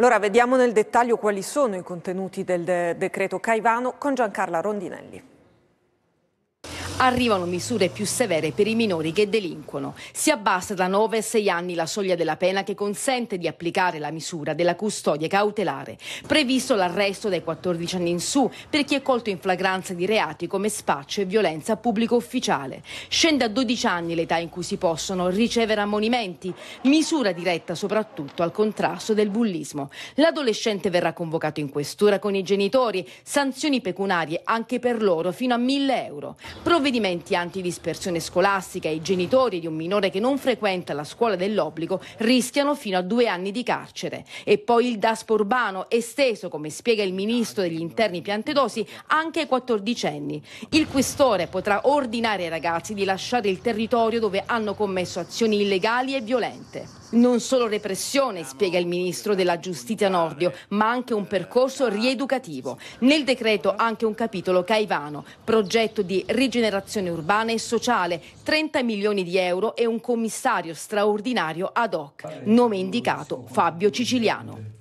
Allora vediamo nel dettaglio quali sono i contenuti del de decreto Caivano con Giancarla Rondinelli arrivano misure più severe per i minori che delinquono. Si abbassa da 9 a 6 anni la soglia della pena che consente di applicare la misura della custodia cautelare. Previsto l'arresto dai 14 anni in su per chi è colto in flagranza di reati come spaccio e violenza pubblico ufficiale. Scende a 12 anni l'età in cui si possono ricevere ammonimenti, misura diretta soprattutto al contrasto del bullismo. L'adolescente verrà convocato in questura con i genitori, sanzioni pecunarie anche per loro fino a 1000 euro. Provvedimenti provvedimenti antidispersione scolastica e i genitori di un minore che non frequenta la scuola dell'obbligo rischiano fino a due anni di carcere. E poi il DASPO urbano esteso, come spiega il ministro degli interni Piantedosi, anche ai quattordicenni. Il questore potrà ordinare ai ragazzi di lasciare il territorio dove hanno commesso azioni illegali e violente. Non solo repressione, spiega il ministro della giustizia Nordio, ma anche un percorso rieducativo. Nel decreto anche un capitolo Caivano, progetto di rigenerazione urbana e sociale, 30 milioni di euro e un commissario straordinario ad hoc, nome indicato Fabio Ciciliano.